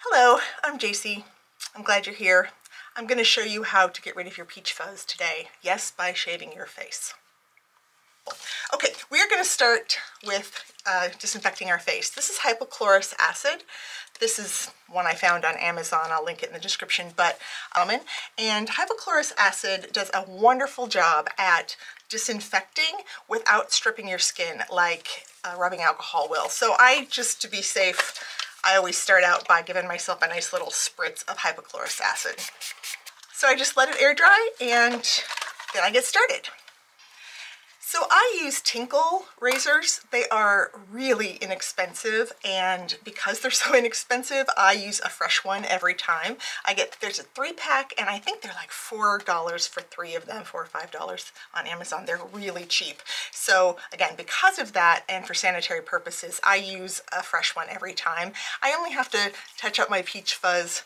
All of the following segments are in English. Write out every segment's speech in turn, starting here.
Hello, I'm Jacie. I'm glad you're here. I'm going to show you how to get rid of your peach fuzz today. Yes, by shaving your face. Okay, we are going to start with uh, disinfecting our face. This is hypochlorous acid. This is one I found on Amazon. I'll link it in the description. But um, and hypochlorous acid does a wonderful job at disinfecting without stripping your skin like uh, rubbing alcohol will. So I just to be safe, I always start out by giving myself a nice little spritz of hypochlorous acid. So I just let it air dry and then I get started. So I use Tinkle razors. They are really inexpensive and because they're so inexpensive, I use a fresh one every time. I get, there's a three pack and I think they're like $4 for three of them, four or $5 on Amazon. They're really cheap. So again, because of that and for sanitary purposes, I use a fresh one every time. I only have to touch up my peach fuzz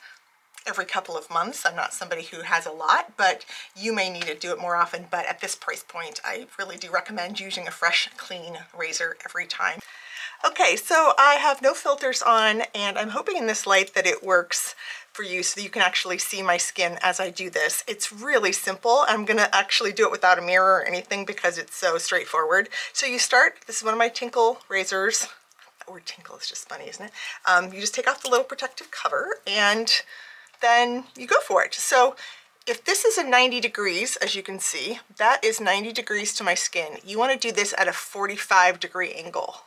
every couple of months. I'm not somebody who has a lot, but you may need to do it more often. But at this price point, I really do recommend using a fresh, clean razor every time. Okay, so I have no filters on and I'm hoping in this light that it works for you so you can actually see my skin as I do this. It's really simple. I'm gonna actually do it without a mirror or anything because it's so straightforward. So you start, this is one of my Tinkle razors. That word tinkle is just funny, isn't it? Um, you just take off the little protective cover and then you go for it. So if this is a 90 degrees, as you can see, that is 90 degrees to my skin. You wanna do this at a 45 degree angle.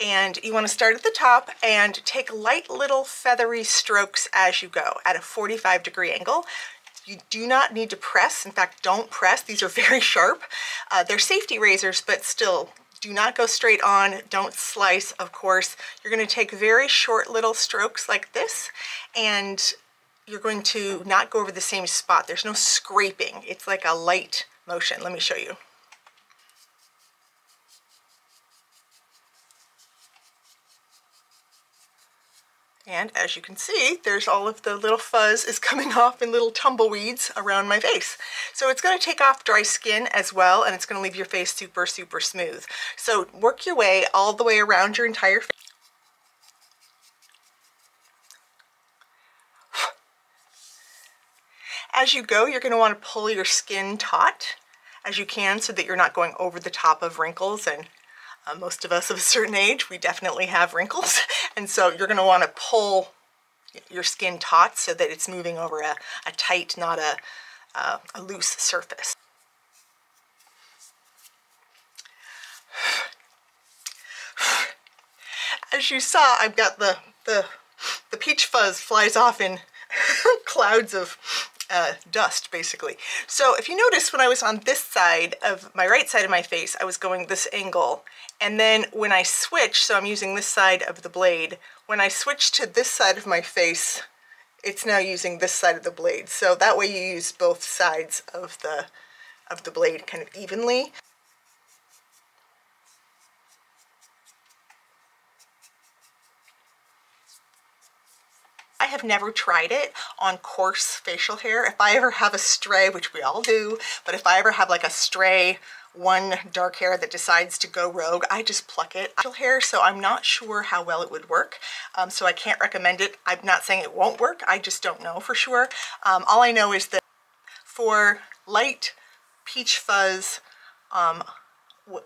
And you wanna start at the top and take light little feathery strokes as you go at a 45 degree angle. You do not need to press. In fact, don't press. These are very sharp. Uh, they're safety razors, but still, do not go straight on. Don't slice, of course. You're going to take very short little strokes like this, and you're going to not go over the same spot. There's no scraping. It's like a light motion. Let me show you. And as you can see, there's all of the little fuzz is coming off in little tumbleweeds around my face. So it's gonna take off dry skin as well, and it's gonna leave your face super, super smooth. So work your way all the way around your entire face. As you go, you're gonna wanna pull your skin taut as you can so that you're not going over the top of wrinkles and uh, most of us of a certain age, we definitely have wrinkles. And so you're gonna wanna pull your skin taut so that it's moving over a, a tight, not a, uh, a loose surface. As you saw, I've got the, the, the peach fuzz flies off in clouds of uh, dust basically. So if you notice when I was on this side of my right side of my face, I was going this angle. And then when I switch, so I'm using this side of the blade, when I switch to this side of my face, it's now using this side of the blade. So that way you use both sides of the, of the blade kind of evenly. Have never tried it on coarse facial hair. If I ever have a stray, which we all do, but if I ever have like a stray one dark hair that decides to go rogue, I just pluck it. Facial hair, so I'm not sure how well it would work. Um, so I can't recommend it. I'm not saying it won't work. I just don't know for sure. Um, all I know is that for light peach fuzz um,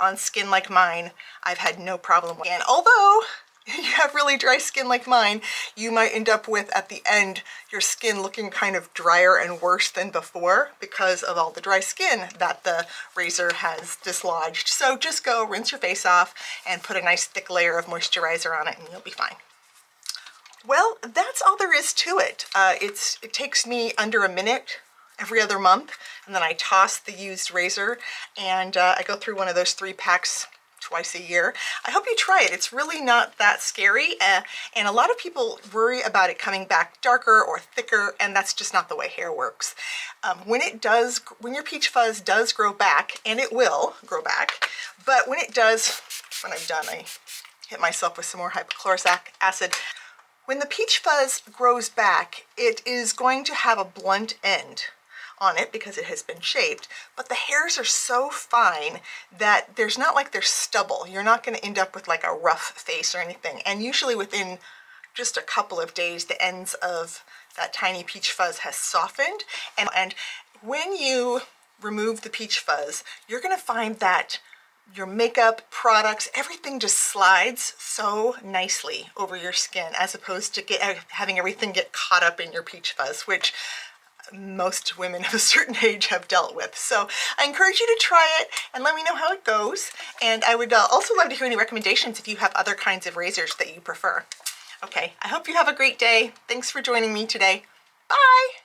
on skin like mine, I've had no problem. And although you have really dry skin like mine, you might end up with, at the end, your skin looking kind of drier and worse than before because of all the dry skin that the razor has dislodged. So just go rinse your face off and put a nice thick layer of moisturizer on it and you'll be fine. Well, that's all there is to it. Uh, it's It takes me under a minute every other month and then I toss the used razor and uh, I go through one of those three packs twice a year. I hope you try it. It's really not that scary. Uh, and a lot of people worry about it coming back darker or thicker, and that's just not the way hair works. Um, when it does, when your peach fuzz does grow back, and it will grow back, but when it does, when I'm done, I hit myself with some more hypochlorous acid. When the peach fuzz grows back, it is going to have a blunt end on it because it has been shaped, but the hairs are so fine that there's not like there's stubble. You're not gonna end up with like a rough face or anything. And usually within just a couple of days, the ends of that tiny peach fuzz has softened. And, and when you remove the peach fuzz, you're gonna find that your makeup products, everything just slides so nicely over your skin as opposed to get, having everything get caught up in your peach fuzz, which most women of a certain age have dealt with. So I encourage you to try it and let me know how it goes. And I would uh, also love to hear any recommendations if you have other kinds of razors that you prefer. Okay, I hope you have a great day. Thanks for joining me today. Bye!